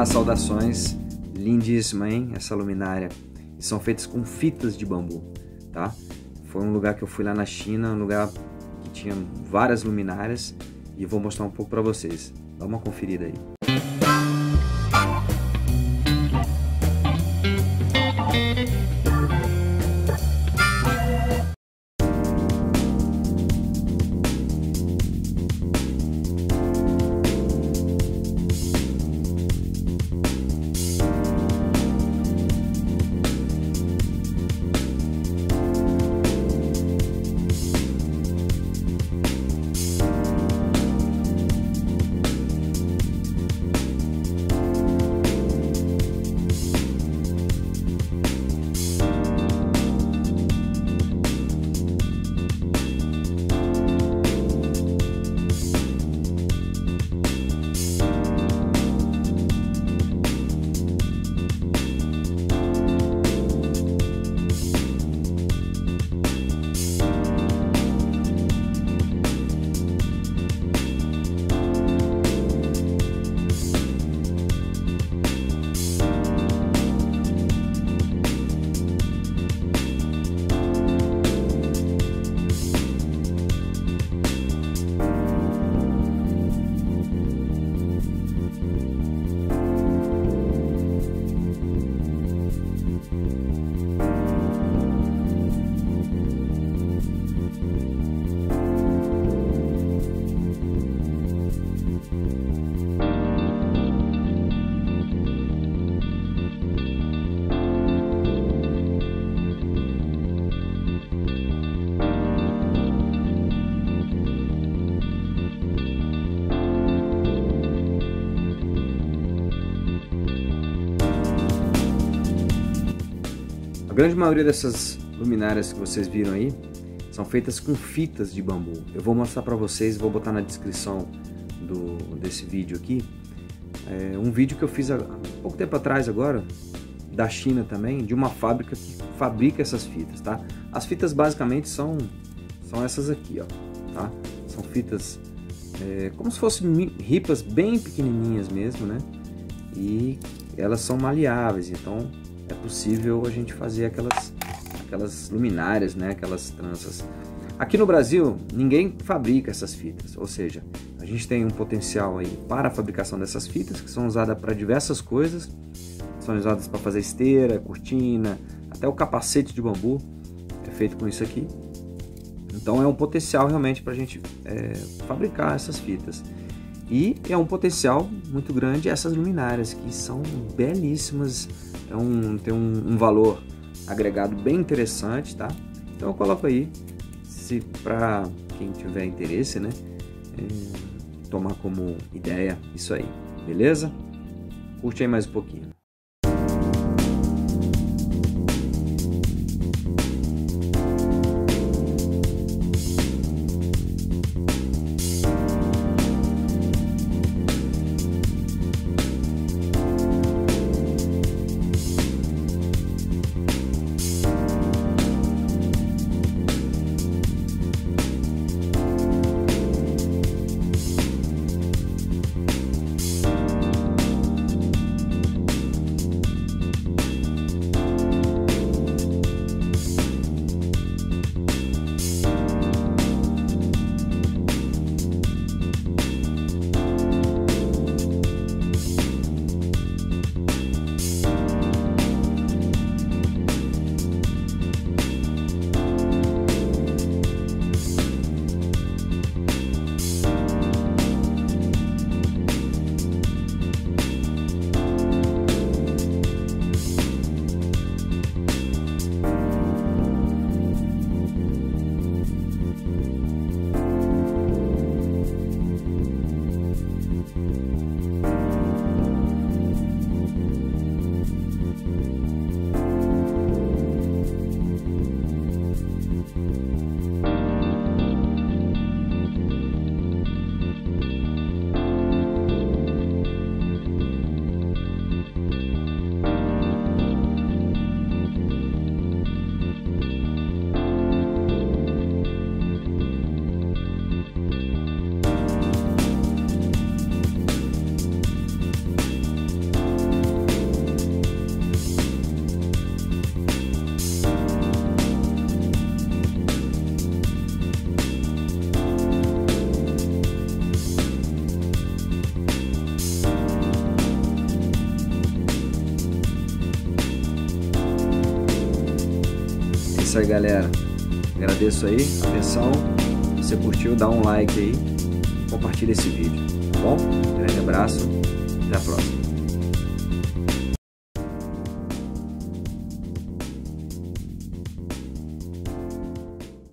Olá, saudações. Lindíssima, hein? Essa luminária. São feitas com fitas de bambu, tá? Foi um lugar que eu fui lá na China, um lugar que tinha várias luminárias e vou mostrar um pouco para vocês. Dá uma conferida aí. Grande maioria dessas luminárias que vocês viram aí são feitas com fitas de bambu. Eu vou mostrar para vocês, vou botar na descrição do, desse vídeo aqui, é um vídeo que eu fiz há pouco tempo atrás agora, da China também, de uma fábrica que fabrica essas fitas, tá? As fitas basicamente são, são essas aqui, ó, tá? São fitas é, como se fossem ripas bem pequenininhas mesmo, né? E elas são maleáveis, então é possível a gente fazer aquelas, aquelas luminárias, né? aquelas tranças. Aqui no Brasil, ninguém fabrica essas fitas, ou seja, a gente tem um potencial aí para a fabricação dessas fitas, que são usadas para diversas coisas, são usadas para fazer esteira, cortina, até o capacete de bambu é feito com isso aqui. Então é um potencial realmente para a gente é, fabricar essas fitas. E é um potencial muito grande essas luminárias, que são belíssimas, é um, tem um, um valor agregado bem interessante, tá? Então eu coloco aí, se para quem tiver interesse, né, é, tomar como ideia isso aí, beleza? Curte aí mais um pouquinho. Aí, galera. Agradeço aí a atenção. Se você curtiu, dá um like aí. Compartilha esse vídeo, tá bom? Grande abraço. Até a próxima.